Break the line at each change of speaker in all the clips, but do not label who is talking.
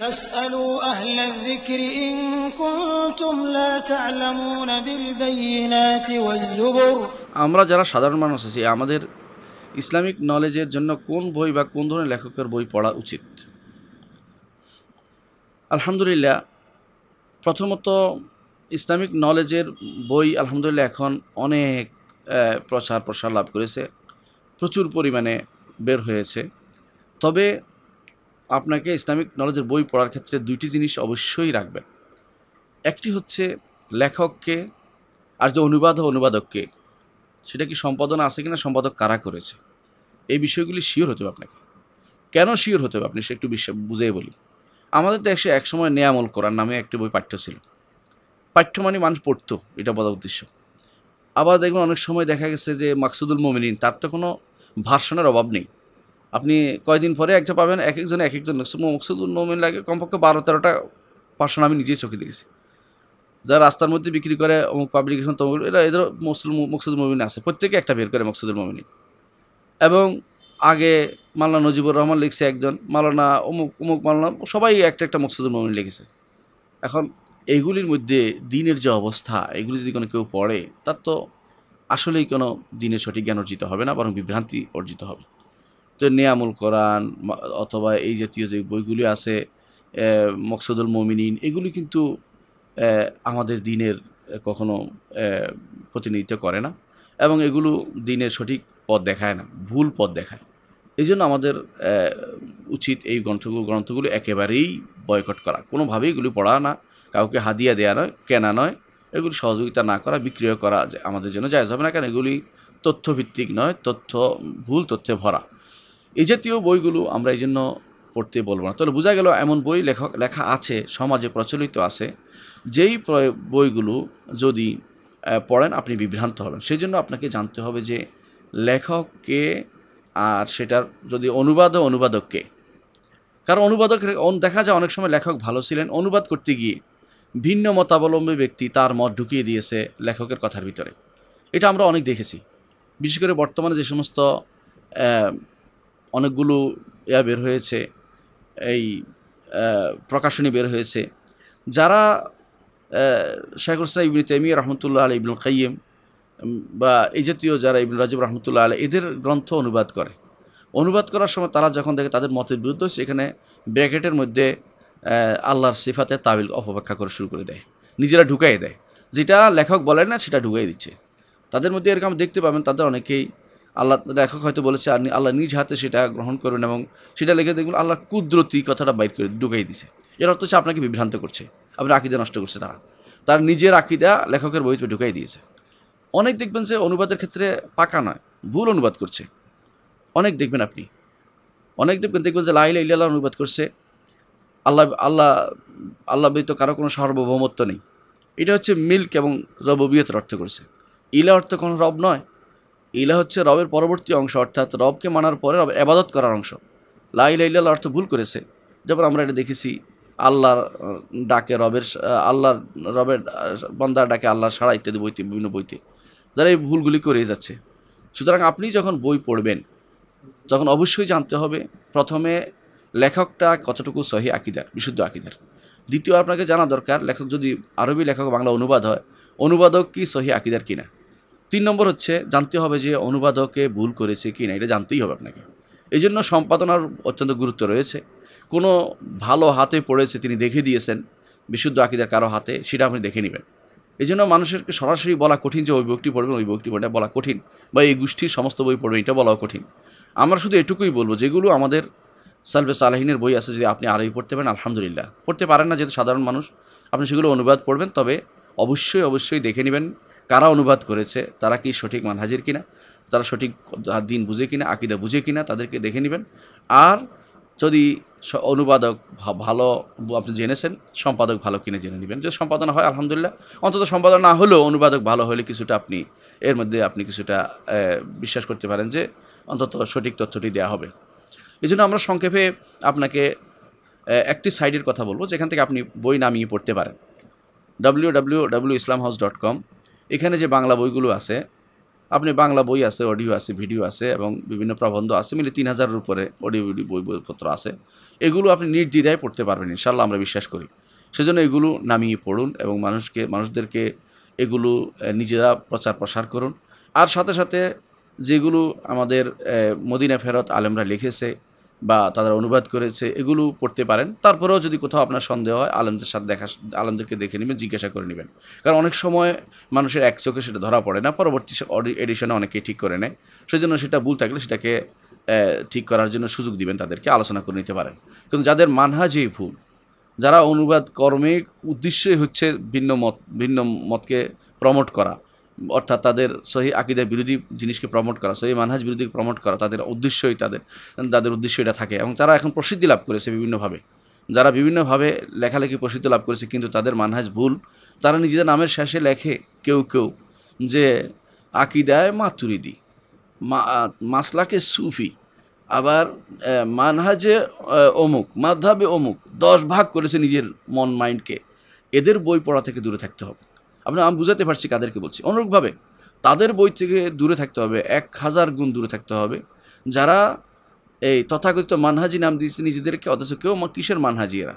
فاسألوا أهل الذكر إن كنتم لا تعلمون بالبينات والزبر
আমরা যারা সাধারণ মানুষ আছি আমাদের ইসলামিক নলেজের জন্য কোন বই বা কোন ধরনের লেখকের বই পড়া উচিত আলহামদুলিল্লাহ প্রথমত ইসলামিক নলেজের বই আলহামদুলিল্লাহ এখন অনেক আহ, প্রচার প্রসার লাভ করেছে প্রচুর পরিমাণে বের হয়েছে তবে আপনাকে ইসলামিক নলেজের বই পড়ার ক্ষেত্রে দুইটি জিনিস অবশ্যই রাখবেন। একটি হচ্ছে লেখককে আর যে অনুবাদ ও অনুবাদককে, সেটা কি সম্পাদনা আছে কিনা, সম্পাদক কারা করেছে? এই বিষয়গুলি শিওর হতে হবে আপনাকে। কেন শিওর হতে হবে? আপনি সে একটু বিশ্ব বুঝিয়ে বলি। আমাদের দেশে একসময় নেয়ামল করার নামে একটি বই পাঠ্য ছিল। পাঠ্য মানে মানুষ পড়তো, এটা বলা উদ্দেশ্য। আবার দেখবেন অনেক সময় দেখা গেছে যে মাকসুদুল মোমিনিন, তার তো কোনো ভার্সনের অভাব নেই। আপনি কয়দিন পরে একটা পাবেন, এক একজনে, এক একজন। মকসুদুল মোমিন লাগে কমপক্ষে বারো তেরোটা ভার্সন আমি নিজেই চোখে দেখেছি। যারা রাস্তার মধ্যে বিক্রি করে, অমুক পাবলিকেশন তমুক এরা এদের মকসুদ মকসুদুল মমিন আছে। প্রত্যেকে একটা বের করে মকসুদুল মমিনী এবং আগে মাওলানা নজিবুর রহমান লিখছে একজন, মাওলানা অমুক অমুক মাওলানা, সবাই একটা একটা মকসুদুল মমিন লিখেছে। এখন এইগুলির মধ্যে দিনের যে অবস্থা, এগুলি যদি কোনো কেউ পড়ে, তার তো আসলেই কোনো দিনের সঠিক জ্ঞান অর্জিত হবে না, বরং বিভ্রান্তি অর্জিত হবে। তো নেয়ামুল কোরআন অথবা এই জাতীয় যে বইগুলি আছে মকসুদুল মমিনিন, এগুলি কিন্তু আমাদের দিনের কখনো প্রতিনিধিত্ব করে না এবং এগুলো দিনের সঠিক পথ দেখায় না, ভুল পথ দেখায়। এই জন্য আমাদের উচিত এই গ্রন্থগুলো গ্রন্থগুলো একেবারেই বয়কট করা। কোনোভাবেই এগুলি পড়া না, কাউকে হাদিয়া দেওয়া নয়, কেনা নয়, এগুলি সহযোগিতা না করা, বিক্রিয় করা আমাদের জন্য জায়জ হবে না কেন এগুলি তথ্যভিত্তিক নয়, তথ্য, ভুল তথ্যে ভরা। এই জাতীয় বইগুলো আমরা এই জন্য পড়তে বলব না। তাহলে বোঝা গেল এমন বই লেখক, লেখা আছে, সমাজে প্রচলিত আছে, যেই বইগুলো যদি পড়েন আপনি বিভ্রান্ত হবেন। সেই জন্য আপনাকে জানতে হবে যে লেখককে আর সেটার যদি অনুবাদ অনুবাদককে। কারণ অনুবাদক দেখা যায় অনেক সময় লেখক ভালো ছিলেন, অনুবাদ করতে গিয়ে ভিন্ন মতাবলম্বী ব্যক্তি তার মত ঢুকিয়ে দিয়েছে লেখকের কথার ভিতরে। এটা আমরা অনেক দেখেছি। বিশেষ করে বর্তমানে যে সমস্ত অনেকগুলো ইয়া বের হয়েছে, এই প্রকাশনী বের হয়েছে। যারা শেখ ইসলাম ইবনে তেমিয়া রহমতুল্লাহ আলী ইবনুল কাইম বা এই জাতীয় যারা ইবনুল রাজিব রহমতুল্লাহ আলী এদের গ্রন্থ অনুবাদ করে। অনুবাদ করার সময় তারা যখন দেখে তাদের মতের বিরুদ্ধে সেখানে ব্র্যাকেটের মধ্যে আল্লাহর সিফাতে তাবিল অপব্যাখ্যা করে শুরু করে দেয়। নিজেরা ঢুকাই দেয়। যেটা লেখক বলেন না, সেটা ঢুকাই দিচ্ছে। তাদের মধ্যে এরকম দেখতে পাবেন, তাদের অনেকেই আল্লাহ লেখক হয়তো বলেছে আর আল্লাহ নিজ হাতে সেটা গ্রহণ করবেন এবং সেটা লিখে দেখবেন আল্লাহ কুদরতি কথাটা বাইর করে ঢুকাই দিছে। এর অর্থ হচ্ছে আপনাকে বিভ্রান্ত করছে, আপনার আকিদা নষ্ট করছে তারা। তার নিজের আকিদা লেখকের বইতে ঢুকাই দিয়েছে। অনেক দেখবেন যে অনুবাদের ক্ষেত্রে পাকা নয়, ভুল অনুবাদ করছে। অনেক দেখবেন আপনি। অনেক দেখবেন দেখবেন যে লাইলা ইল্লাহ অনুবাদ করছে। আল্লাহ আল্লাহ আল্লাহ ব্যতীত কারও কোনো সার্বভৌমত্ব নেই। এটা হচ্ছে মিল্ক এবং রববিয়তের অর্থ করছে। ইলা অর্থ কোনো রব নয় ইলা হচ্ছে রবের পরবর্তী অংশ, অর্থাৎ রবকে মানার পরে রব এবাদত করার অংশ। লাইলা ইল্লাহ অর্থ ভুল করেছে। যেমন আমরা এটা দেখেছি, আল্লাহর ডাকে রবের আল্লাহর রবের বন্দার ডাকে আল্লাহ সারা ইত্যাদি বইতে, বিভিন্ন বইতে। যারা এই ভুলগুলি করেই যাচ্ছে। সুতরাং আপনি যখন বই পড়বেন, তখন অবশ্যই জানতে হবে, প্রথমে লেখকটা কতটুকু সহি আকিদার, বিশুদ্ধ আকিদার। দ্বিতীয়, আপনাকে জানা দরকার, লেখক যদি আরবি লেখক বাংলা অনুবাদ হয়, অনুবাদক কি সহি আকিদার কিনা? তিন নম্বর হচ্ছে জানতে হবে যে অনুবাদকে ভুল করেছে কি না, এটা জানতেই হবে আপনাকে। এই জন্য সম্পাদনার অত্যন্ত গুরুত্ব রয়েছে। কোনো ভালো হাতে পড়েছে তিনি দেখে দিয়েছেন, বিশুদ্ধ আকিদার কারও হাতে, সেটা আপনি দেখে নেবেন। এই জন্য মানুষেরকে সরাসরি বলা কঠিন যে ওই বইটি পড়বেন, ওই বইটি পড়ে বলা কঠিন, বা এই গোষ্ঠীর সমস্ত বই পড়বেন, এটা বলাও কঠিন। আমরা শুধু এটুকুই বলব, যেগুলো আমাদের সালবে সালাহিনের বই আছে, যদি আপনি আরবি পড়তে পারেন, আলহামদুলিল্লাহ। পড়তে পারেন না, যেহেতু সাধারণ মানুষ, আপনি সেগুলো অনুবাদ পড়বেন, তবে অবশ্যই অবশ্যই দেখে নেবেন কারা অনুবাদ করেছে, তারা কি সঠিক মানহাজির কিনা, তারা সঠিক দিন বুঝে কিনা, আকিদা বুঝে কিনা, তাদেরকে দেখে নেবেন। আর যদি অনুবাদক ভালো আপনি জেনেছেন, সম্পাদক ভালো কিনে জেনে নেবেন। যদি সম্পাদনা হয়, আলহামদুলিল্লাহ। অন্তত সম্পাদনা না হলেও অনুবাদক ভালো হলে কিছুটা আপনি, এর মধ্যে আপনি কিছুটা বিশ্বাস করতে পারেন যে অন্তত সঠিক তথ্যটি দেওয়া হবে। এই জন্য আমরা সংক্ষেপে আপনাকে একটি সাইডের কথা বলব, যেখান থেকে আপনি বই নামিয়ে পড়তে পারেন। W W W Islam house dot com এখানে যে বাংলা বইগুলো আছে, আপনি বাংলা বই আছে, অডিও আছে, ভিডিও আছে এবং বিভিন্ন প্রবন্ধ আছে, মিলে তিন হাজারের উপরে অডিও ভিডিও বই বইপত্র আছে। এগুলো আপনি নির্দ্বিধায় পড়তে পারবেন ইনশাল্লাহ আমরা বিশ্বাস করি। সেজন্য এগুলো নামিয়ে পড়ুন এবং মানুষকে, মানুষদেরকে এগুলো নিজেরা প্রচার প্রসার করুন। আর সাথে সাথে যেগুলো আমাদের মদিনা ফেরত আলেমরা লিখেছে বা তারা অনুবাদ করেছে, এগুলো পড়তে পারেন। তারপরেও যদি কোথাও আপনার সন্দেহ হয়, আলেমদের সাথে দেখা, আলেমদেরকে দেখে নেবেন, জিজ্ঞাসা করে নেবেন। কারণ অনেক সময় মানুষের এক চোখে সেটা ধরা পড়ে না, পরবর্তী এডিশনে অনেকে ঠিক করে নেয়। সেজন্য সেটা ভুল থাকলে সেটাকে ঠিক করার জন্য সুযোগ দিবেন তাদেরকে, আলোচনা করে নিতে পারেন। কিন্তু যাদের মানহাজেই ভুল, যারা অনুবাদ কর্মে উদ্দেশ্যই হচ্ছে ভিন্ন মত, ভিন্ন মতকে প্রমোট করা অর্থাৎ তাদের সহি আকিদের বিরোধী জিনিসকে প্রমোট করা, সহি মানহাজ বিরোধী প্রমোট করা তাদের উদ্দেশ্যই তাদের তাদের উদ্দেশ্য এটা থাকে এবং তারা এখন প্রসিদ্ধি লাভ করেছে বিভিন্নভাবে। যারা বিভিন্নভাবে লেখালেখি প্রসিদ্ধি লাভ করেছে কিন্তু তাদের মানহাজ ভুল। তারা নিজেদের নামের শেষে লেখে কেউ কেউ যে আকিদায় মাতুরিদি মাসলাকে সুফি, আবার মানহাজে অমুক মাধাবে অমুক, দশ ভাগ করেছে নিজের মন, মাইন্ডকে। এদের বই পড়া থেকে দূরে থাকতে হবে। আপনি আমি বুঝাতে পারছি কাদেরকে বলছি। অনুরূপভাবে তাদের বই থেকে দূরে থাকতে হবে, এক হাজার গুণ দূরে থাকতে হবে। যারা এই তথাকথিত মানহাজি নাম দিয়েছে নিজেদেরকে, অথচ কেউ কিসের মানহাজি এরা?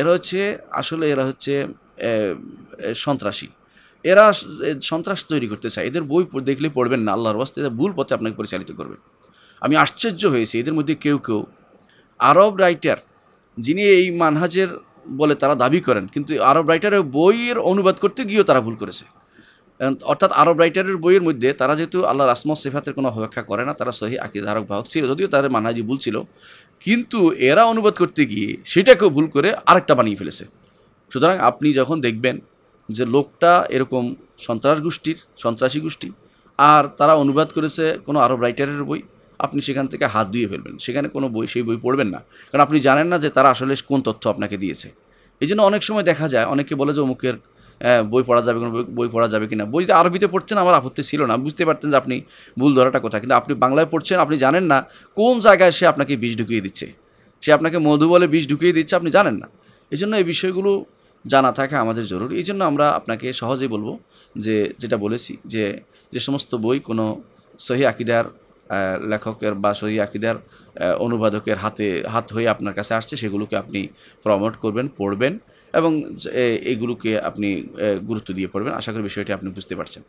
এরা হচ্ছে, আসলে এরা হচ্ছে সন্ত্রাসী। এরা সন্ত্রাস তৈরি করতে চায়। এদের বই দেখলে পড়বেন না, আল্লাহর বাস্তে ভুল পথে আপনাকে পরিচালিত করবে। আমি আশ্চর্য হয়েছি, এদের মধ্যে কেউ কেউ। আরব রাইটার, যিনি এই মানহাজের বলে তারা দাবি করেন, কিন্তু আরব রাইটারের বইয়ের অনুবাদ করতে গিয়েও তারা ভুল করেছে। অর্থাৎ আরব রাইটারের বইয়ের মধ্যে তারা যেহেতু আল্লাহর আসমত সেফাতের কোনো ব্যাখ্যা করে না, তারা সহি আকি ধারক বাহক ছিল, যদিও তাদের মানহাজি ভুল ছিল। কিন্তু এরা অনুবাদ করতে গিয়ে সেটাকেও ভুল করে আরেকটা বানিয়ে ফেলেছে। সুতরাং আপনি যখন দেখবেন যে লোকটা এরকম সন্ত্রাস গোষ্ঠীর, সন্ত্রাসী গোষ্ঠী, আর তারা অনুবাদ করেছে কোনো আরব রাইটারের বই আপনি সেখান থেকে হাত ধুয়ে ফেলবেন। সেখানে কোনো বই, সেই বই পড়বেন না। কারণ আপনি জানেন না যে তারা আসলে কোন তথ্য আপনাকে দিয়েছে। এই জন্য অনেক সময় দেখা যায়, অনেকে বলে যে অমুকের বই পড়া যাবে কোনো, বই- পড়া যাবে কিনা। বই যে আরবিতে পড়ছেন আমার আপত্তি ছিল না। বুঝতে পারতেন যে আপনি ভুল ধরাটা কোথায়। কিন্তু আপনি বাংলায় পড়ছেন, আপনি জানেন না কোন জায়গায় সে আপনাকে বীজ ঢুকিয়ে দিচ্ছে। সে আপনাকে মধু বলে বীজ ঢুকিয়ে দিচ্ছে, আপনি জানেন না। এই জন্য এই বিষয়গুলো জানা থাকা আমাদের জরুরি। এই জন্য আমরা আপনাকে সহজেই বলব যে, যেটা বলেছি, যে যে সমস্ত বই কোনো সহি আকিদার লেখকের বা সহি আকিদার অনুবাদকের হাতে, হাত হয়ে আপনার কাছে আসছে, সেগুলোকে আপনি প্রমোট করবেন, পড়বেন এবং এগুলোকে আপনি গুরুত্ব দিয়ে পড়বেন। আশা করি বিষয়টি আপনি বুঝতে পারছেন।